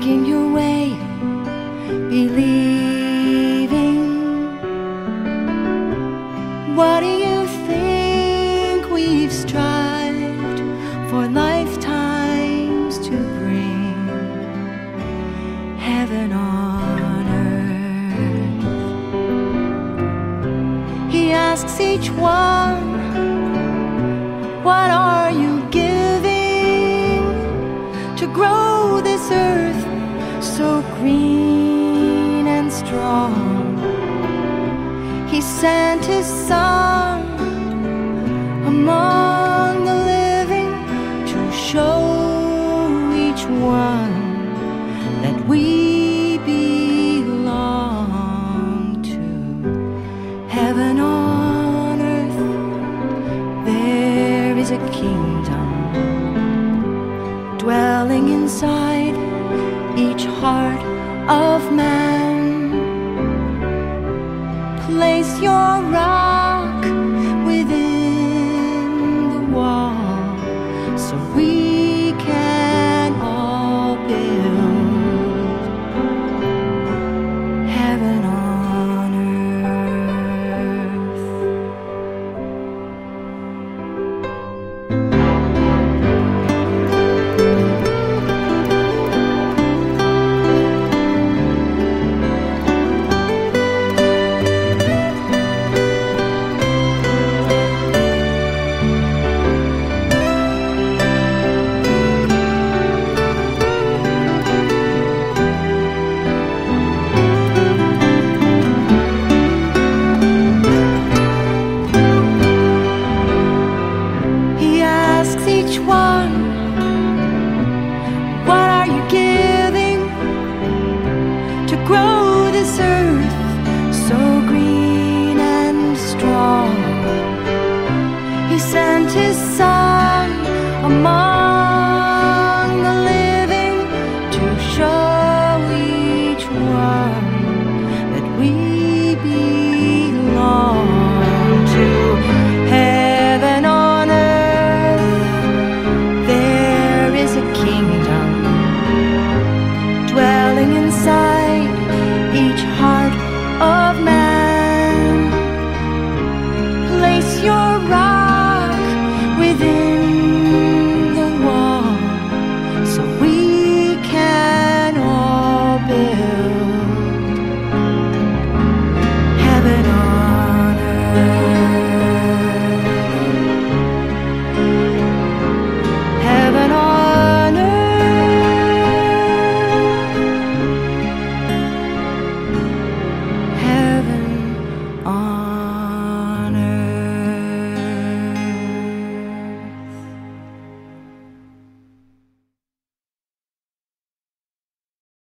making your way, believing. For lifetimes to bring? Heaven on earth. He asks each one, What are you giving to grow this earth so green and strong? He sent his son show each one that we belong to heaven on earth. There is a kingdom dwelling inside each heart of man. Place your rock